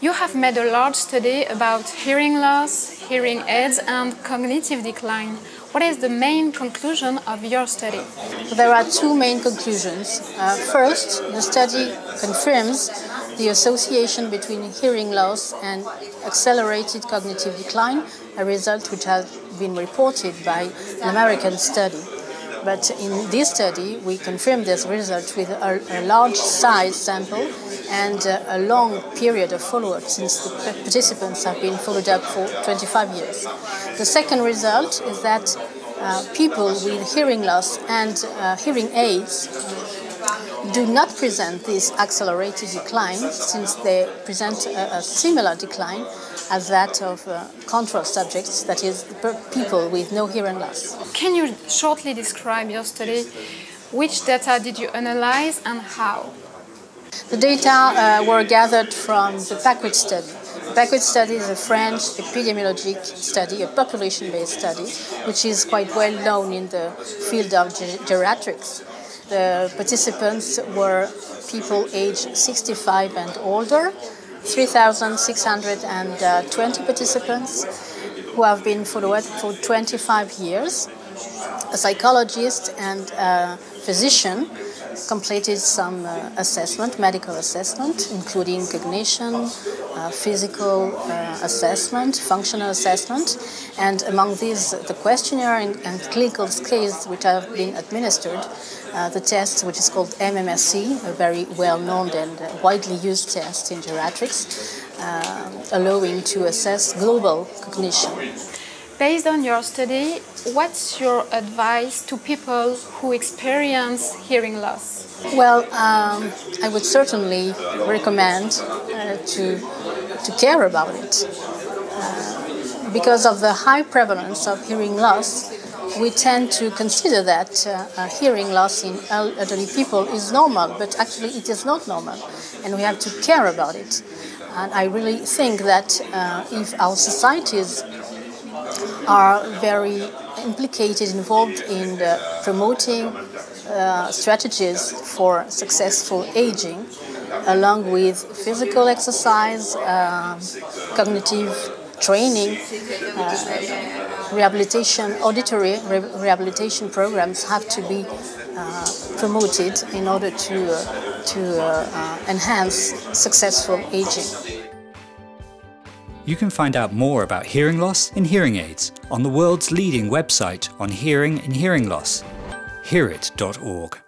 You have made a large study about hearing loss, hearing aids and cognitive decline. What is the main conclusion of your study? There are two main conclusions. Uh, first, the study confirms the association between hearing loss and accelerated cognitive decline, a result which has been reported by an American study. But in this study, we confirmed this result with a, a large size sample and uh, a long period of follow-up since the participants have been followed up for 25 years. The second result is that uh, people with hearing loss and uh, hearing aids do not present this accelerated decline since they present a, a similar decline as that of uh, control subjects, that is, people with no hearing loss. Can you shortly describe your study? Which data did you analyze and how? The data uh, were gathered from the PAQUID study. The PAQUID study is a French epidemiologic study, a population-based study, which is quite well known in the field of geriatrics. The participants were people aged 65 and older, 3,620 participants who have been followed for 25 years. A psychologist and a physician completed some uh, assessment, medical assessment, including cognition, uh, physical uh, assessment, functional assessment, and among these, the questionnaire and, and clinical scales which have been administered, uh, the test which is called MMSE, a very well-known and widely used test in geriatrics, uh, allowing to assess global cognition. Based on your study, what's your advice to people who experience hearing loss? Well, um, I would certainly recommend uh, to, to care about it. Uh, because of the high prevalence of hearing loss, we tend to consider that uh, hearing loss in elderly people is normal, but actually it is not normal, and we have to care about it. And I really think that uh, if our societies are very implicated, involved in promoting uh, strategies for successful aging, along with physical exercise, uh, cognitive training, uh, rehabilitation, auditory re rehabilitation programs have to be uh, promoted in order to, uh, to uh, enhance successful aging. You can find out more about hearing loss and hearing aids on the world's leading website on hearing and hearing loss, hearit.org.